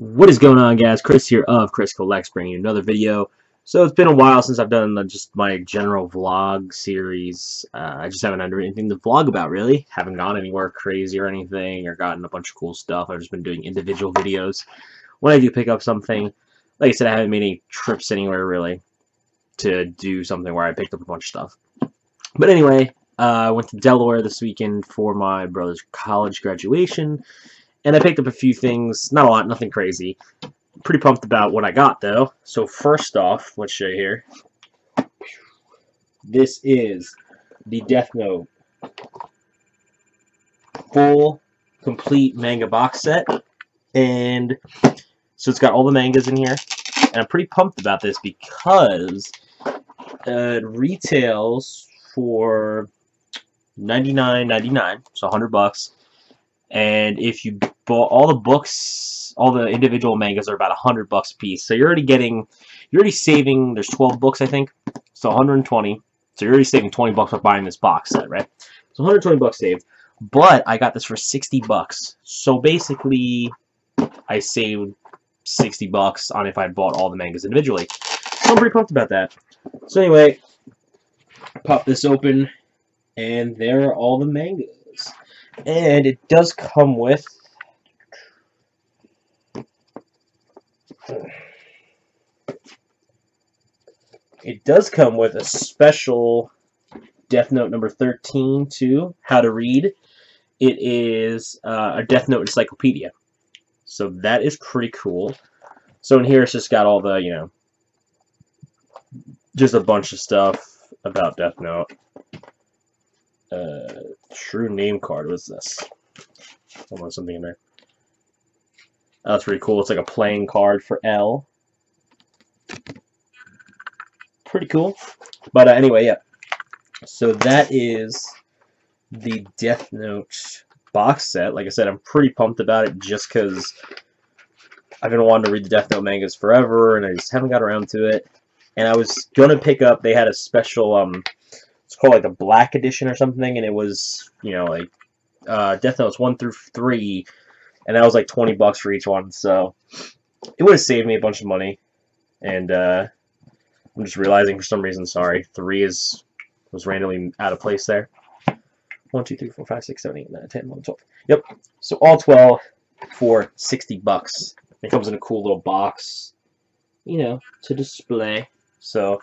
What is going on guys? Chris here of Chris Collects bringing you another video. So it's been a while since I've done just my general vlog series. Uh, I just haven't had anything to vlog about really. Haven't gone anywhere crazy or anything or gotten a bunch of cool stuff. I've just been doing individual videos. When I do pick up something, like I said, I haven't made any trips anywhere really to do something where I picked up a bunch of stuff. But anyway, uh, I went to Delaware this weekend for my brother's college graduation and I picked up a few things, not a lot, nothing crazy. Pretty pumped about what I got, though. So first off, let's show you here. This is the Death Note full, complete manga box set. And so it's got all the mangas in here. And I'm pretty pumped about this because uh, it retails for $99.99, so 100 bucks. And if you bought all the books, all the individual mangas are about 100 bucks a piece. So you're already getting, you're already saving, there's 12 books, I think. So 120. So you're already saving 20 bucks by buying this box set, right? So 120 bucks saved. But I got this for 60 bucks. So basically, I saved 60 bucks on if I bought all the mangas individually. So I'm pretty pumped about that. So anyway, pop this open, and there are all the mangas. And it does come with it does come with a special Death Note number 13 too, how to read. It is uh, a Death Note encyclopedia. So that is pretty cool. So in here it's just got all the, you know, just a bunch of stuff about Death Note. Uh, true name card. What's this? Hold on, something in there. Oh, that's pretty cool. It's like a playing card for L. Pretty cool. But uh, anyway, yeah. So that is the Death Note box set. Like I said, I'm pretty pumped about it just because I've been wanting to read the Death Note mangas forever, and I just haven't got around to it. And I was gonna pick up. They had a special um, it's called like the Black Edition or something, and it was you know like uh, Death Notes one through three and that was like 20 bucks for each one, so it would have saved me a bunch of money, and uh, I'm just realizing for some reason, sorry, 3 is was randomly out of place there. 1, 2, 3, 4, 5, 6, 7, 8, 9, 10, 11, 12. Yep, so all 12 for 60 bucks. It comes in a cool little box, you know, to display. So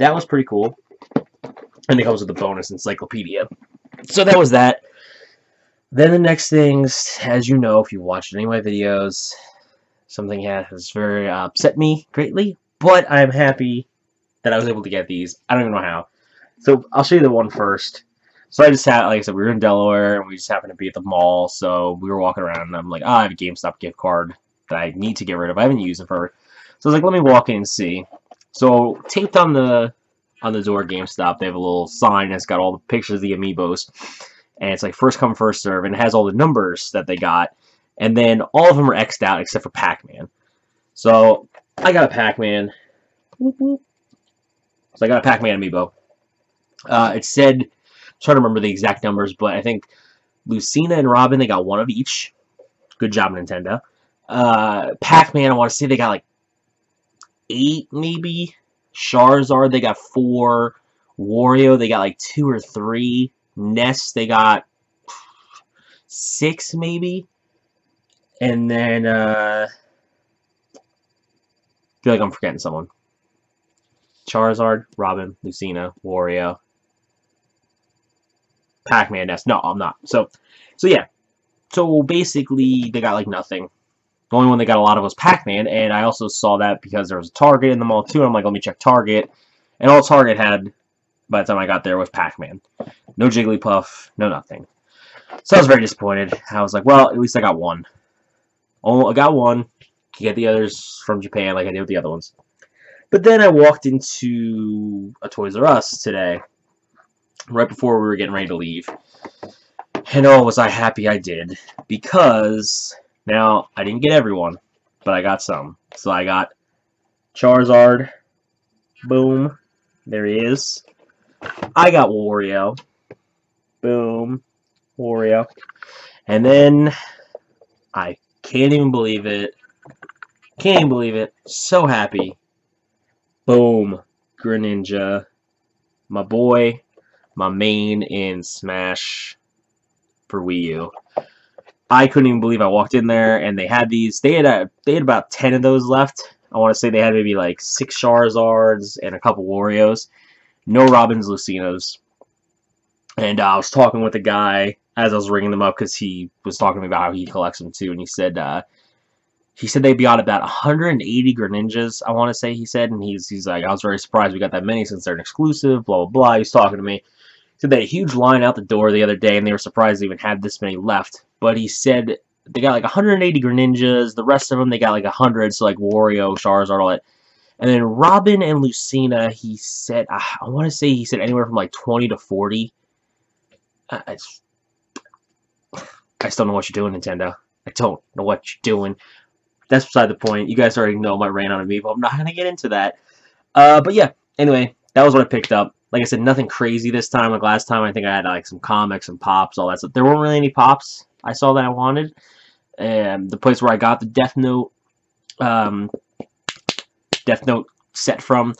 that was pretty cool. And it comes with a bonus encyclopedia. So that was that. Then the next things, as you know, if you watched any of my videos, something has very uh, upset me greatly, but I'm happy that I was able to get these. I don't even know how. So I'll show you the one first. So I just had, like I said, we were in Delaware, and we just happened to be at the mall, so we were walking around, and I'm like, oh, I have a GameStop gift card that I need to get rid of. I haven't used it for. So I was like, let me walk in and see. So taped on the on the door GameStop, they have a little sign that's got all the pictures of the amiibos and it's like first come first serve and it has all the numbers that they got. And then all of them are xed out except for Pac-Man. So I got a Pac-Man. So I got a Pac-Man amiibo. Uh, it said I'm trying to remember the exact numbers but I think Lucina and Robin they got one of each. Good job Nintendo. Uh, Pac-Man I want to say they got like eight maybe. Charizard they got four. Wario they got like two or three Ness, they got six maybe. And then, uh, feel like I'm forgetting someone. Charizard, Robin, Lucina, Wario, Pac-Man, Ness. No, I'm not. So, so yeah. So basically, they got like nothing. The only one they got a lot of was Pac-Man, and I also saw that because there was a Target in the mall too. And I'm like, let me check Target, and all Target had by the time I got there was Pac-Man. No Jigglypuff, no nothing. So I was very disappointed. I was like, well, at least I got one. Oh, I got one. Can get the others from Japan like I did with the other ones. But then I walked into a Toys R Us today, right before we were getting ready to leave. And oh, was I happy I did. Because, now, I didn't get everyone, but I got some. So I got Charizard. Boom. There he is. I got Wario. Boom. Wario. And then, I can't even believe it, Can't even believe it. So happy. Boom. Greninja. My boy. My main in Smash for Wii U. I couldn't even believe I walked in there and they had these. They had a, they had about ten of those left. I want to say they had maybe like six Charizards and a couple Wario's. No Robins Lucinas. And uh, I was talking with a guy as I was ringing them up because he was talking to me about how he collects them too, and he said uh, he said they'd be on about 180 Greninjas, I want to say he said, and he's he's like, I was very surprised we got that many since they're an exclusive, blah blah blah. He's talking to me. He said they had a huge line out the door the other day, and they were surprised they even had this many left. But he said they got like 180 Greninjas. The rest of them they got like 100, so like Wario, Charizard, all that. And then Robin and Lucina, he said, I, I want to say he said anywhere from like 20 to 40. Uh, it's, I still don't know what you're doing, Nintendo. I don't know what you're doing. That's beside the point. You guys already know my rant on Amiibo. I'm not going to get into that. Uh, but yeah, anyway, that was what I picked up. Like I said, nothing crazy this time. Like last time, I think I had like some comics and pops, all that stuff. There weren't really any pops I saw that I wanted. And the place where I got the Death Note um, Death Note set from.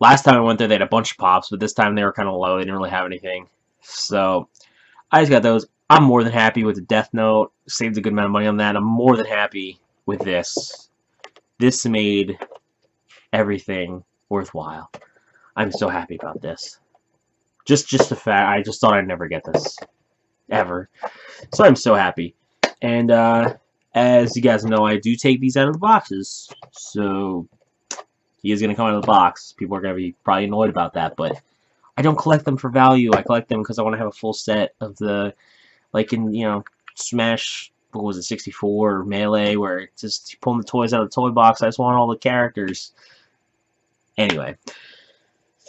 Last time I went there, they had a bunch of pops, but this time they were kind of low. They didn't really have anything. So, I just got those. I'm more than happy with the Death Note. Saved a good amount of money on that. I'm more than happy with this. This made everything worthwhile. I'm so happy about this. Just, just the fact, I just thought I'd never get this. Ever. So I'm so happy. And, uh, as you guys know, I do take these out of the boxes. So, he is going to come out of the box. People are going to be probably annoyed about that, but I don't collect them for value. I collect them because I want to have a full set of the, like in, you know, Smash, what was it, 64 or Melee, where it's just pulling the toys out of the toy box. I just want all the characters. Anyway,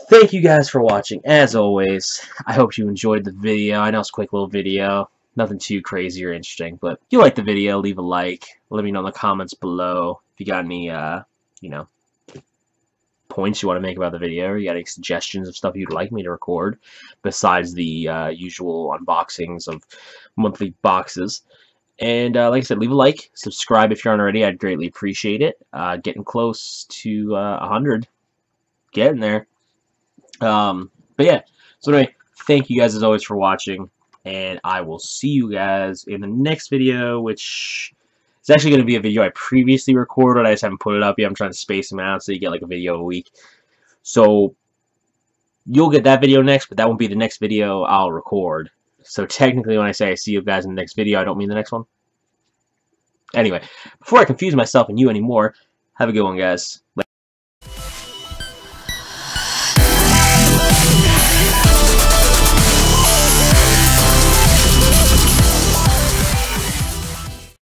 thank you guys for watching. As always, I hope you enjoyed the video. I know it's a quick little video. Nothing too crazy or interesting, but if you like the video, leave a like. Let me know in the comments below if you got any, uh, you know, points you want to make about the video, you got any suggestions of stuff you'd like me to record, besides the uh, usual unboxings of monthly boxes. And uh, like I said, leave a like, subscribe if you aren't already. I'd greatly appreciate it. Uh, getting close to uh, 100. Getting there. Um, but yeah, so anyway, thank you guys as always for watching. And I will see you guys in the next video, which it's actually going to be a video I previously recorded. I just haven't put it up yet. I'm trying to space them out so you get like a video a week. So you'll get that video next, but that won't be the next video I'll record. So technically when I say I see you guys in the next video, I don't mean the next one. Anyway, before I confuse myself and you anymore, have a good one, guys.